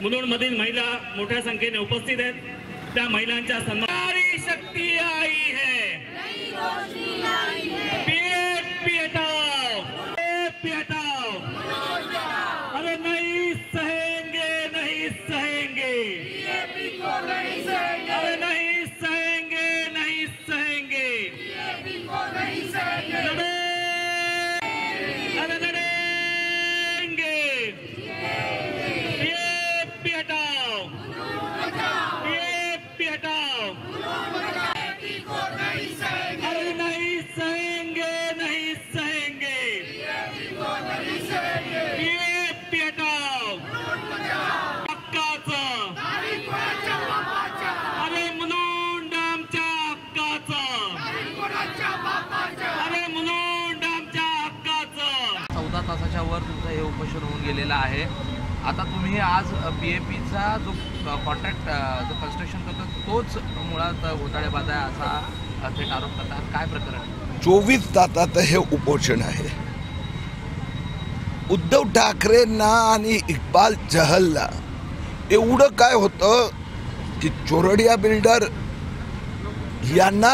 मुलुंडमधील महिला मोठ्या संख्येने उपस्थित आहेत. त्या महिलांच्या सन्मान चौदा तासाच्या वर तुमचं हे उपोषण होऊन गेलेलं आहे. आता तुम्ही आज बी ए पीचा जो कॉन्ट्रॅक्ट जो कन्स्ट्रक्शन करतो तोच मुळात घोटाळेबाज आहे असा थेट आरोप करतात. काय प्रकरण? चोवीस तासाचं हे उपोषण आहे. उद्धव ठाकरेंना आणि इक्बाल चहलला एवढं काय होतं की चोरडिया बिल्डर यांना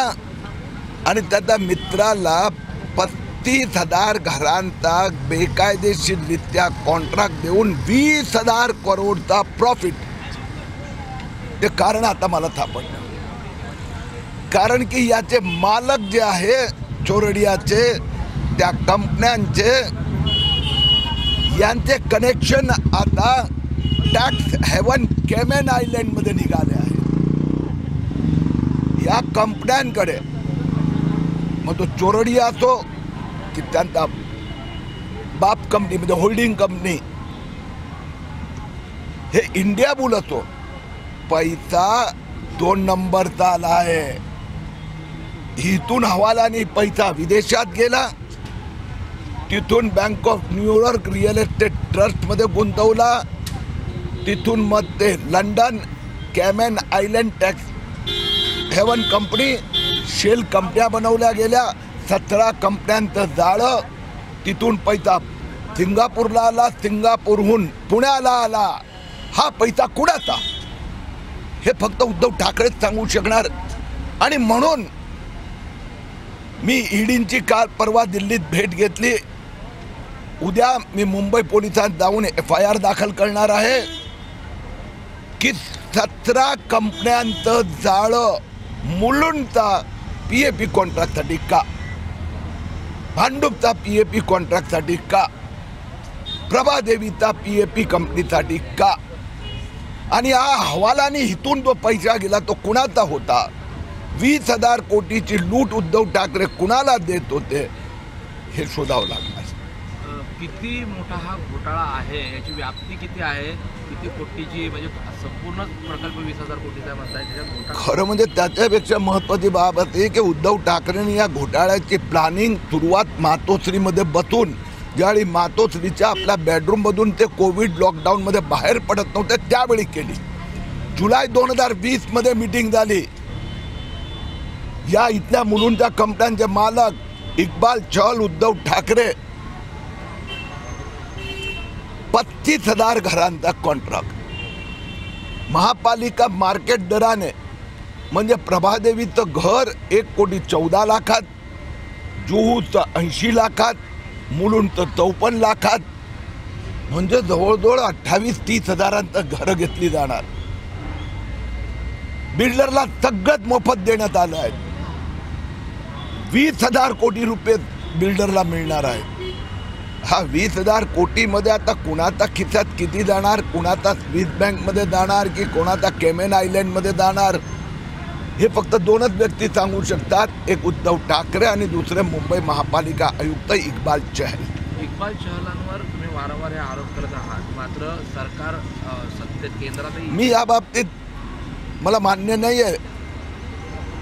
आणि त्याचा मित्राला पस्तीस हजार घरांचा बेकायदेशीररित्या कॉन्ट्रॅक्ट देऊन वीस हजार करोडचा प्रॉफिट ते कारण आता मला सापडलं कारण की याचे मालक जे आहे चोरडियाचे त्या कंपन्यांचे यांचे कनेक्शन आता टॅक्स हेवन केमेन आयलंडमध्ये निघाले आहे. या कंपन्यांकडे मग तो चोरडी असो की त्यांचा बाप कंपनी म्हणजे होल्डिंग कंपनी हे इंडिया बुल असो पैसा दोन नंबरचा आला आहे. इथून हवालाने पैसा विदेशात गेला. तिथून bank of New York real estate ट्रस्टमध्ये गुंतवला. तिथून मग ते London कॅमेन island tax haven company shell कंपन्या बनवल्या गेल्या. सतरा कंपन्यांचं जाळं. तिथून पैसा सिंगापूरला आला सिंगापूरहून पुण्याला आला. हा पैसा कुणाचा? हे फक्त उद्धव ठाकरेच सांगू शकणार. आणि म्हणून मी ईडींची काल परवा दिल्लीत भेट घेतली. उद्या मी मुंबई पोलिसात जाऊन एफ आय आर दाखल करणार आहे. की सतरा कंपन्यांचं जाळं मुलुंडचा पी ए पी कॉन्ट्रॅक्टसाठी का भांडूपचा पी ए पी कॉन्ट्रॅक्टसाठी का प्रभादेवीचा पी ए पी कंपनीसाठी का आणि हा हवालाने इथून जो पैसा गेला तो कुणाचा होता वीस हजार कोटीची लूट उद्धव ठाकरे कुणाला देत होते हे शोधावं लागलं किती मोठा हा घोटाळा आहे? याची व्याप्ती किती आहे? किती कोटीची म्हणजे संपूर्ण प्रकल्प वीस हजार कोटीचा म्हणताय त्याच्यात खरं म्हणजे त्याच्यापेक्षा महत्त्वाची बाब असे की उद्धव ठाकरेंनी या घोटाळ्याची प्लॅनिंग सुरुवात मातोश्रीमध्ये बसून ज्यावेळी मातोश्रीच्या आपल्या बेडरूममधून ते कोविड लॉकडाऊनमध्ये बाहेर पडत नव्हते त्यावेळी केली. जुलै दोन हजार वीसमध्ये मिटिंग झाली. या इथल्या मुलुंडच्या कंपन्यांचे मालक इक्बाल चहल उद्धव ठाकरे पस्तीस हजार घरांचा कॉन्ट्रॅक्ट महापालिका मार्केट दराने म्हणजे प्रभादेवीचं घर एक कोटी चौदा लाखात जुहूचं ऐंशी लाखात मुलुंडचं चौपन्न लाखात म्हणजे जवळजवळ अठ्ठावीस तीस हजारांचं घरं घेतली जाणार. बिल्डरला सगळंच मोफत देण्यात आलं आहे. वीस हजार कोटी रुपये बिल्डरला मिळणार आहे. हा वीस हजार कोटीमध्ये आता कुणाचा खिशात किती जाणार? कुणाचा स्विस बँकमध्ये जाणार की कोणाचा केमेन आयलँडमध्ये जाणार? हे फक्त दोनच व्यक्ती सांगू शकतात. एक उद्धव ठाकरे आणि दुसरे मुंबई महापालिका आयुक्त इक्बाल चहल. इक्बाल चहलांवर तुम्ही वारंवार हे आरोप करत आहात. मात्र सरकार सत्तेत केंद्रातही मी या बाबतीत मला मान्य नाही आहे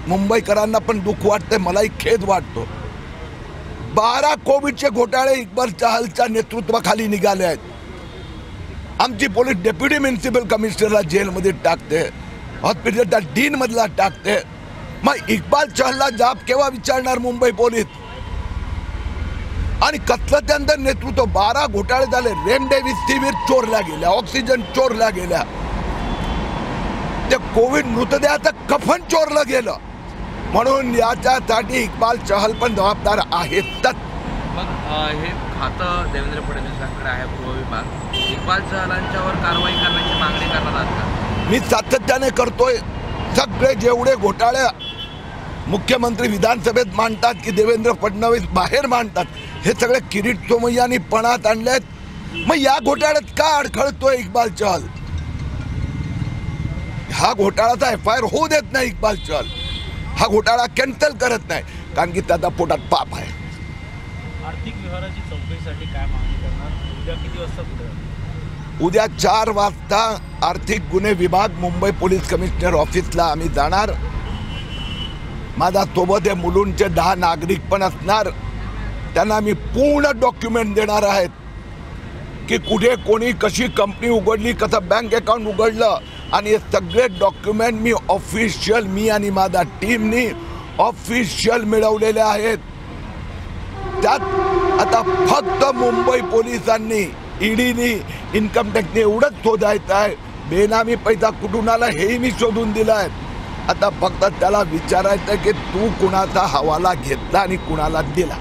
मुंबईकरांना पण दुःख वाटतंय मलाही खेद वाटतो. बारा कोविडचे घोटाळे इक्बाल चहलच्या नेतृत्वाखाली निघाले आहेत. आमची पोलीस डेप्युटी म्युन्सिपल कमिशनरला जेलमध्ये टाकते. हॉस्पिटलच्या डीनमधला टाकते. मग इक्बाल चहलला जाब केव्हा विचारणार मुंबई पोलीस? आणि कसलं त्यांचं नेतृत्व? बारा घोटाळे झाले. रेमडेसिवीर चोरल्या गेल्या. ऑक्सिजन चोरल्या गेल्या. ते कोविड मृतदेहाचं कफन चोरलं गेलं. म्हणून याच्यासाठी इक्बाल चहल पण जबाबदार आहेतच मग हे खातं देवेंद्र फडणवीसांकडे आहे गृह विभाग. इक्बाल चहलांच्यावर कारवाई करण्याची मागणी करणार आहात का? मी सातत्याने करतोय. सगळे जेवढे घोटाळे मुख्यमंत्री विधानसभेत मांडतात की देवेंद्र फडणवीस बाहेर मांडतात हे सगळे किरीट सोमय्यांनी पणात आणलेत. मग या घोटाळ्यात का अडखळतोय इक्बाल चहल? हा घोटाळाचा एफ आय आर होऊ देत नाही इक्बाल चहल. हा घोटाळा कॅन्सल करत नाही. कारण की त्याचा पोटात पाप आहे. आर्थिक व्यवहाराची चौकशीसाठी काय मागणी करणार? उद्या किती वाजता पुढे उद्या चार वाजता आर्थिक गुन्हे विभाग मुंबई पोलीस कमिशनर ऑफिसला आम्ही जाणार. माझा सोबत हे मुलुंडचे दहा नागरिक पण असणार. त्यांना मी पूर्ण डॉक्युमेंट देणार आहेत. की कुठे कोणी कशी कंपनी उघडली कसं बँक अकाउंट उघडलं. आणि हे सगळे डॉक्युमेंट मी ऑफिशियल मी आणि माझ्या टीमनी ऑफिशियल मिळवलेले आहेत. त्यात आता फक्त मुंबई पोलिसांनी ईडीनी इन्कम टॅक्सने एवढंच शोधायचं आहे. बेनामी पैसा कुठून आला हेही मी शोधून दिला आहे आता फक्त त्याला विचारायचं आहे की तू कुणाचा हवाला घेतला आणि कुणाला दिला?